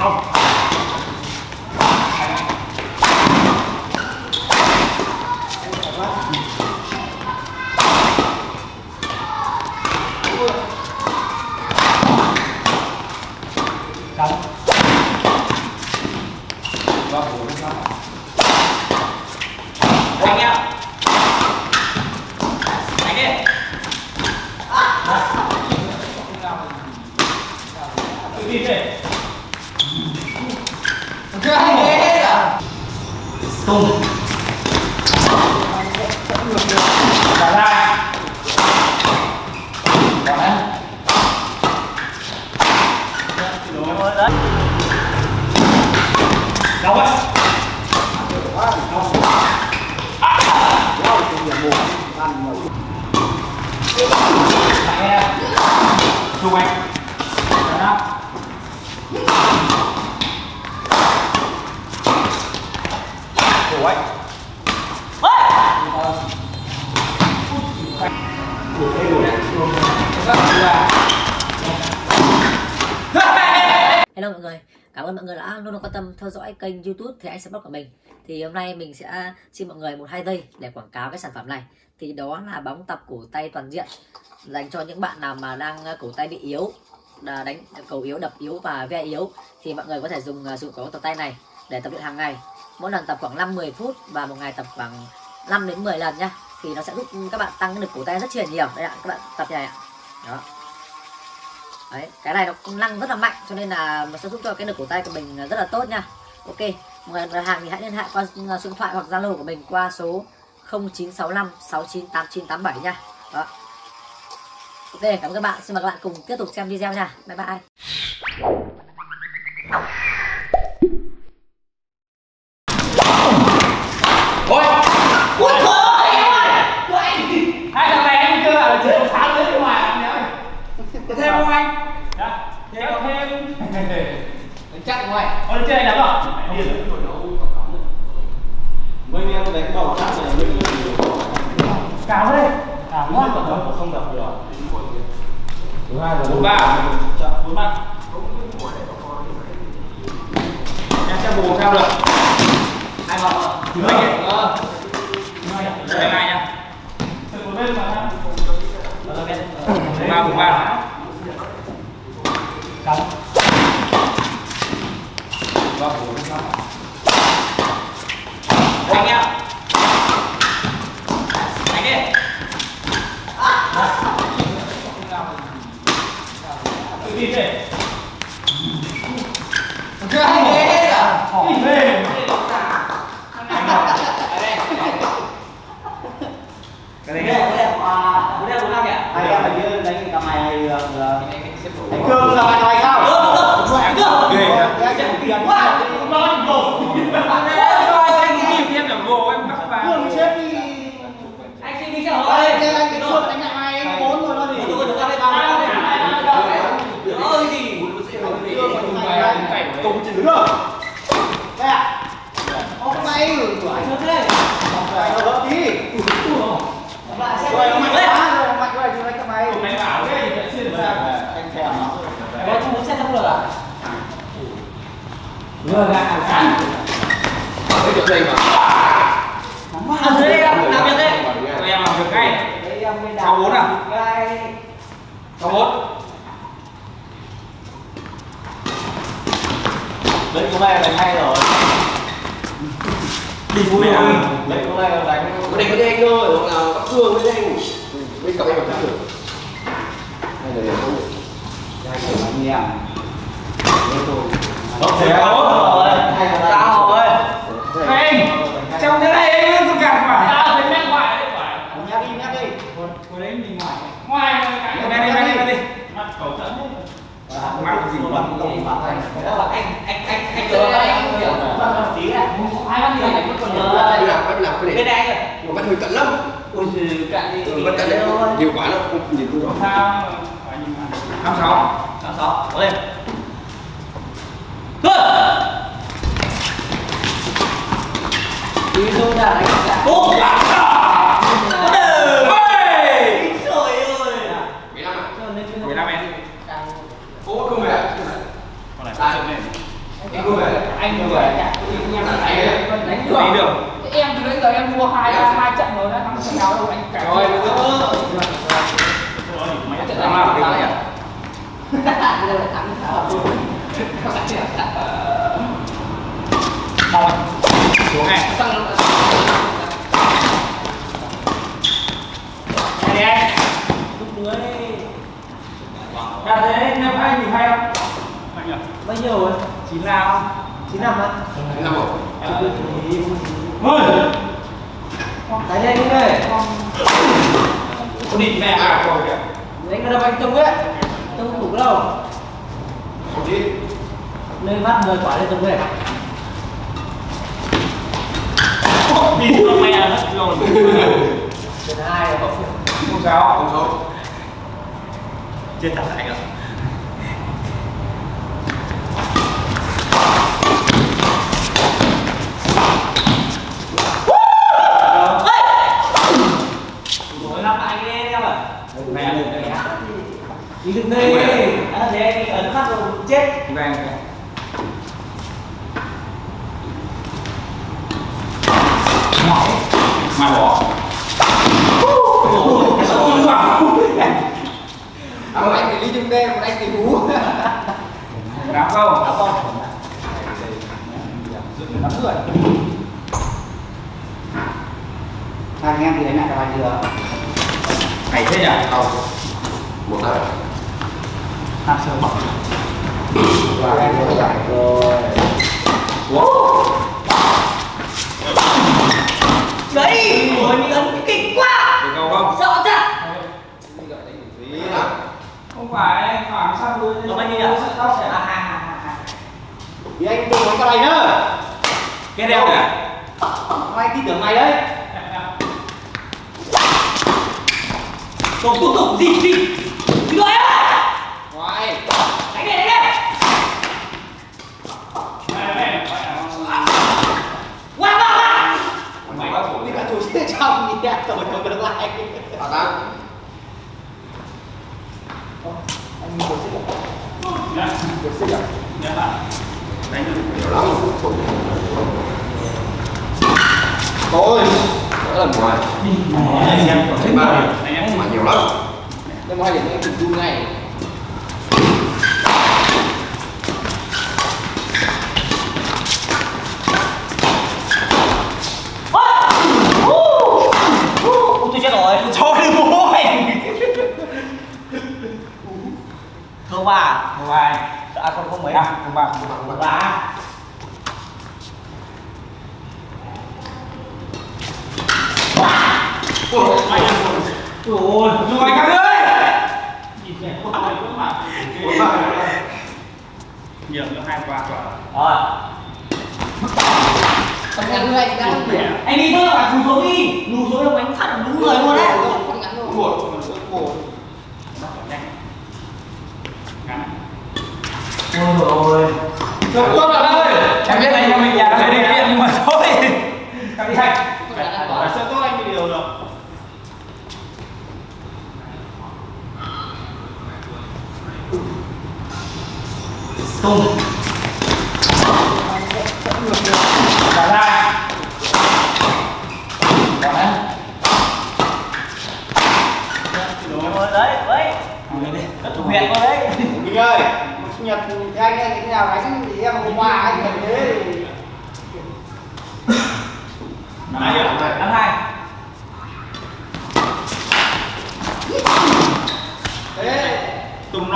không cắn vào cổ nó sao anh em anh đi tự tin đi tung trả ra Bỏ ra. Đau quá. Lại nghe. Chụp anh. Đó. Ủa anh. Hello mọi người, cảm ơn mọi người đã luôn luôn quan tâm theo dõi kênh youtube thì anh sẽ blog của mình. Thì hôm nay mình sẽ xin mọi người một hai giây để quảng cáo cái sản phẩm này. Thì đó là bóng tập cổ tay toàn diện Dành cho những bạn nào mà đang à, cổ tay bị yếu là đánh à, cầu yếu, đập yếu và ve yếu. Thì mọi người có thể dùng à, dụng cổ tập tay này để tập luyện hàng ngày. Mỗi lần tập khoảng 5-10 phút và một ngày tập khoảng 5 đến 10 lần nhá Thì nó sẽ giúp các bạn tăng cái lực cổ tay rất là nhiều. Đây ạ, các bạn tập này ạ. Đó. Đấy, cái này nó cũng năng rất là mạnh cho nên là nó sẽ giúp cho cái lực cổ tay của mình rất là tốt nha. Ok mọi người đặt hàng thì hãy liên hệ qua à, số điện thoại hoặc zalo của mình qua số 0965 698987 nha. Đó. Ok cảm ơn các bạn. Xin mời các bạn cùng tiếp tục xem video nha. Bye bye Ôi. Ôi thôi. Hai thằng này em chưa bảo là chưa sáng tới bên ngoài em nhớ. Có thêm không anh? Dạ. Thêm có thêm. Ôi chơi này đấm rồi. mấy em đánh đầu chắc là mình Cào đây. À ngon đập rồi. không đập được thứ hai là Bốn ba. Bốn ba. Em sẽ bù theo được. hai vòng Thứ hai ờ Thứ hai nha. Một bên mà. Ba bốn ba. Cắm. vâng bốn năm anh em anh đi tự tin đi cái ghế à Hỏi về cái đấy cái đẹp à bốn đẹp bốn năm nhỉ Hai em hình như đánh tầm này là là- đánh cương là bài bài không? Ghê thật. Tiền Quá, lo anh gồ Cho anh kinh thêm là gồ em bắt vào Cương xếp đi anh xin đi xe Đây, hỏi đây, anh cái cương đánh lại hai anh bốn rồi nó gì? tôi được ra đây tao ơi gì Cương mà được. Đây ạ. Ông tay. Rồi nó mạnh quá, rồi mạnh quá thì đánh tầm này. Mày bảo cái gì vậy xuyên ra Anh thèm nó. có không muốn xe không được à Vừa ra cắn cái chỗ đây mà. À dưới đây em làm việc đấy Tụi em làm việc ngay. Em Sáu bốn à? Sáu bốn. Đấy có này đánh hay rồi. Đi vui à Đấy có này đánh. Có đánh với anh thôi hoặc là bắt cương với anh với cặp anh còn chắc được. Hay là không được kiểu anh em. Đấy tôi. Tốt thế tốt Hay là tao rồi Anh Trong thế này anh cứ gạt quả Tao phải mét ngoài đấy quả Nhắc đi, nhắc đi. Hồi đấy mình ngoài Ngoài rồi cái Mét đi, mét đi, mét đi Mắt cầu dẫn Mắt gì mà đó là anh anh anh anh chờ anh hiểu tí này. hai bác gì cũng còn nhớ bắt làm bắt làm cái bên này đây anh mà bắt hơi cận lắm ôi giời cạn đi. Ừ, bắt cận đấy nhiều quá nó không nhìn không rõ Sao Năm sáu. Sáu sáu. Có lên. Thôi. Là đánh cả. Bố là Ôi. Trời ơi. Mấy năm ạ Mười lăm em. Ô không phải ạ Con này phát chân lên. Anh được rồi đánh được được nãy giờ em mua hai hai trận rồi đã thắng trận nào đâu anh cả rồi mấy trận nào đi nhỉ Rồi. xuống này. Này đi anh ra thế năm anh thì hay không? Bao nhiêu? Rồi? Chín nào chín năm á Thế nào rồi? mười đánh lên đi này con định mẹ à rồi kìa đánh nó đập anh tung ấy tung không đủ đâu Số đi nơi phát 10 quả lên tung về đi con mẹ hết rồi trận hai rồi không sao Không số. chưa tập lại Rồi lắp anh đi em ạ mẹ được đấy đi đừng đi à, để anh ấn phát rồi chết vàng mà bỏ Ly chung một anh thì hú. đám không? Đá con đám người hai anh em thì đánh lại bài chưa? Hay thế nhỉ? Không. Một hai. hạt sơ bọc và anh có giải rồi đấy ôi mình ấn kinh quá. Được không không? Sợ nào. Không phải khoảng sao đuôi Nó bao nhiêu nhỉ? tóc sẽ à ha ha ha ha thì anh đừng đánh cái này nữa cái đeo kìa Mày tin tưởng mày đấy. Tục tục tục gì gì Gì gọi em à Ngoài. Đánh đi đánh đi! Qua qua qua mày có Đi cả chủ sĩ trong đi ra Tổng tổng được lại. Bảo tám. Anh nhìn đánh được Nhiều lắm. Thôi. Đó là ngoài. anh em Thế mà. anh em Mà nhiều lắm. Đây mà hai điểm anh chụp đu ngay. Ôi tôi chết rồi thôi đi mua Không ba một bài À không không mấy à không bằng không bằng Một ba. Mày Trời ơi rồi mày căng ơi nhìn kìa không phải cũng mà. Ba. nhiều nữa hai quả quả. Rồi. Ngắn nữa anh. Anh đi thôi bạn lùi xuống đi. Lùi xuống đâu anh phát đúng người luôn đấy. Con ngắn thôi. Một. Một. ngắn Ôi trời ơi Trời ơi Em biết anh em mình nhà để đi điện nhưng mà thôi Cắt đi hành Phải sợ tốt anh bị điều được Tung Cả ra Còn đấy Rồi đấy đấy Còn lên đi Đất thủ huyện luôn đấy Minh ơi, sinh nhật thì anh anh cái nào đánh thì em hôm qua anh thành thế thì Năm hai Năm hai thế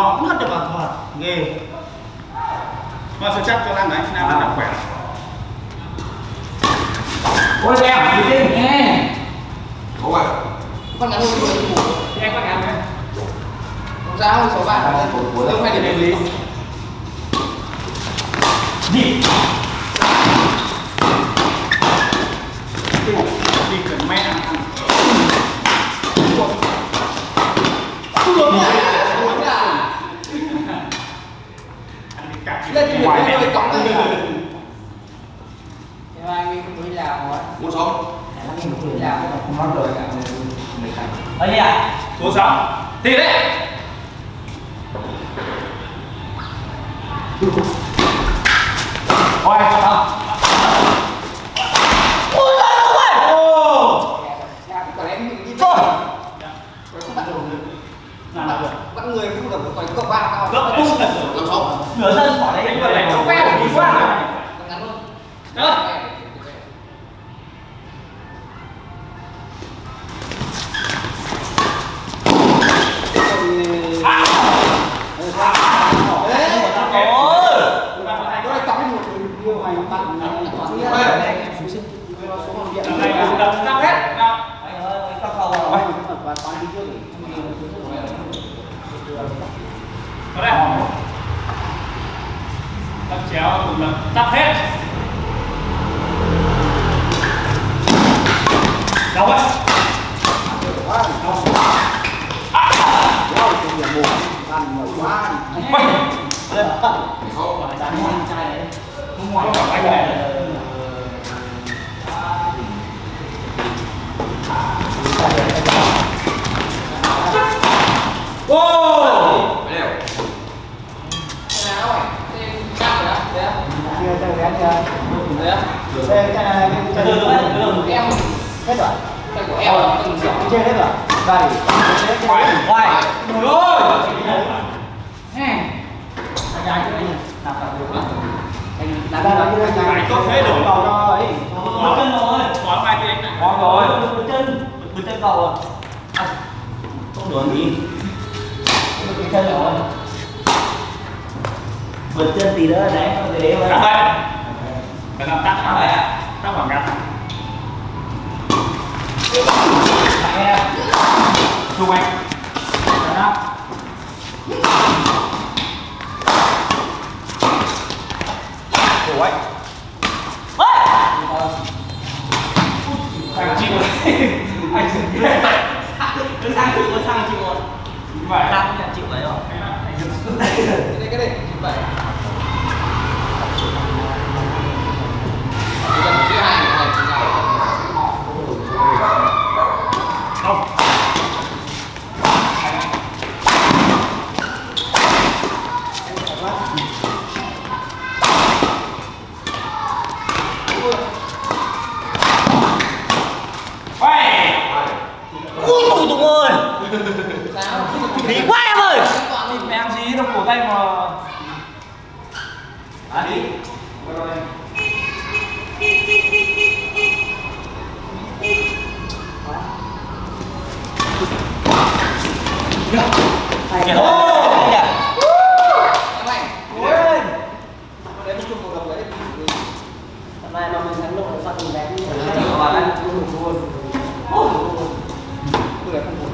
Nọ cũng hết được bằng thuật Ghê. Mà sao chắc cho Nam đấy Nam rất là khỏe. Ôi em, đi đi nghe Số bảy. con ngắn hơn rồi. Đi anh có nhà không sao, số bạn. Không hai điểm lý. Đi cộng ba. Cộng cộng nửa dân bỏ đấy có đây đập chéo cùng là đập hết đau ấy không ngoài cả anh này Wow! Cái đều. Chưa chơi ghé chưa? Đấy Đây cái cái em hết rồi. tay của em là từng giỏ Chơi hết rồi. Chơi hết Quay, rồi. quay. Rồi. Là đây là cái này. Tốt thế rồi. Cầu cho ấy. Có chân rồi. Có mai cái này. Có rồi. Bước chân, bước chân cầu à? À, không được gì. Bước chân rồi. Bước chân tí nữa đấy, không thể để Cắt Cái nào tắt? Đấy ạ. Tắt bằng cắt. Bạn em. Chụp anh. Đó. Anh. Thằng chịu. Anh dừng. Cứ sang chịu, cứ sang chịu rồi. Vậy. Nhận chịu rồi. Anh dừng. cái này cái này chín bảy Chỉ cần chữ hai này chín bảy Không. Quay. Ui tụi tụi ơi. Phí quá em ơi. Em gì đâu cổ tay mà. À đi. Kìa. Ô! Kìa. em anh Ôi. đấy một chung một độc đấy Hôm nay mà mình thắng độ sao mình đánh như Ờ, chịu vào đây. tôi là không một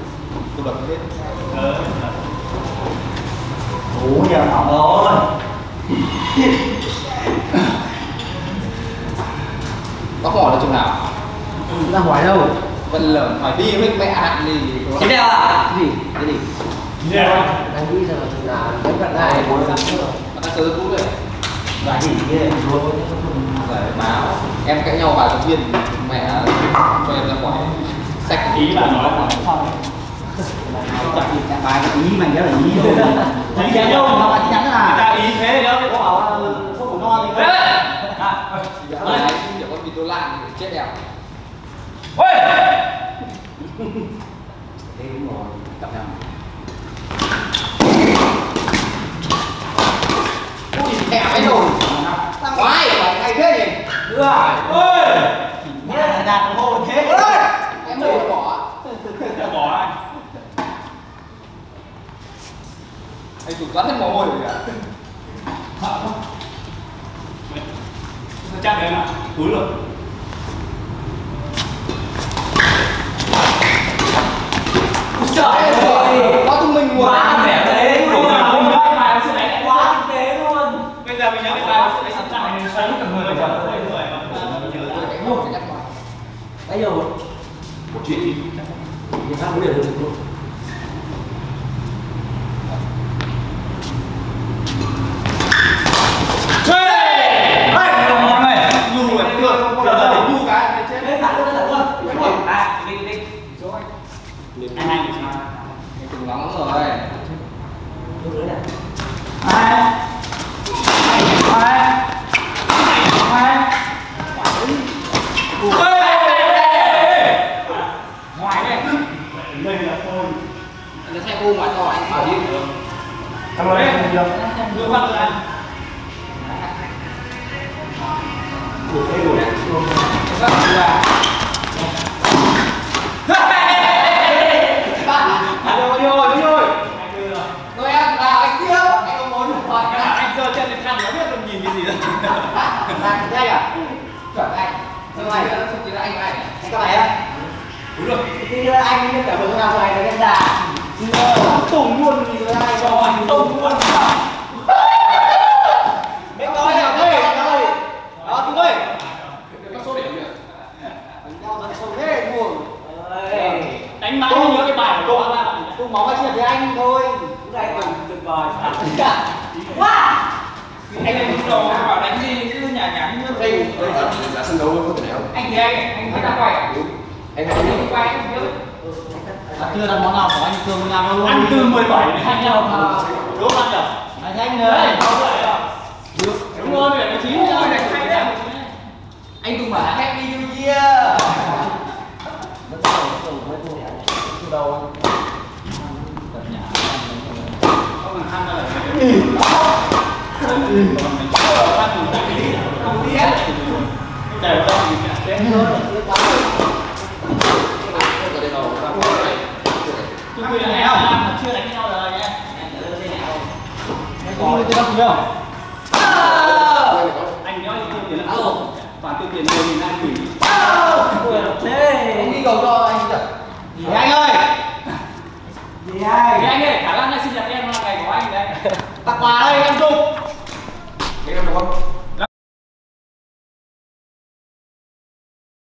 tôi đập hết Ủa giờ phòng rồi. có hỏi là chừng nào ra hỏi đâu? vẫn lởm hỏi đi với mẹ hạn gì Chị đeo à? Gì? Cái gì? Yeah. Đang nghĩ rằng là chừng nào đến gần này muốn làm nữa. mà ta sớm cũ rồi Và gì kia rồi. giải báo em cãi nhau vài giáo viên mẹ cho em ra khỏi sách Ý là nói là Bài cái ý mày rất là ý thôi. Ý thế đâu đâu? mà bạn nhắn người là ta ý thế đó. có bảo là không có no thì Đấy. Đấy kiểu con vịt đô thì chết đèo Ôi! Thế đúng rồi, cặp nhau. ui cái rồi ra ngoài phải hay thế nhỉ Đưa. Ôi! Nghĩa là đạt hồ thế. em ơi bỏ bỏ anh. anh chủ toán hết mồ hôi rồi kìa Chắc đấy mà. Túi rồi. Trời ơi. có thông minh nguồn Quá vẻ thế. Bây giờ mình nhớ cái bài sẽ đánh Quá thực tế luôn. Bây giờ mình nhớ cái bài sẽ sẵn sàng mình xoắn cả người mà. nhắc vào Bây giờ một Một chuyện đi. thì khác cũng đều được luôn. Hey! Hey! Này, nhu rồi, được. Giờ giờ để nhu cái. Lên thẳng luôn, lên thẳng luôn. À, đi đi. Anh anh thì sao? cùng lắm rồi Lúc nữa cái gì đó Anh thế à? Chuẩn anh. Chỉ là anh này anh các bạn á. đúng rồi Thì anh biết cả bữa nào này là em đà. Tùng luôn thì rồi ai cho anh tùng luôn. Mấy coi nào đây, ơi. Đó Tùng ơi. các số điểm nhỉ Đánh nhau bắn sâu thế buồn. Ơi. đánh mãi nhớ cái bài của nó là Tùng máu chia với anh thôi. Cái này Tùng tuyệt vời. Wow. Anh em lúc đầu bảo đánh gì cứ nhả nhả như là giá sân đấu có thể nào anh thì anh anh thấy ta quay à? anh anh quay anh nhớ Chưa làm món nào của anh Cường làm luôn. ăn từ 17 đến 25 Đúng không nhỉ? Anh anh nữa. đúng rồi nó chín rồi này hay đấy anh tung mà Happy New Year. đầu không nhau cái đâu Tặng quà đây em dung 동안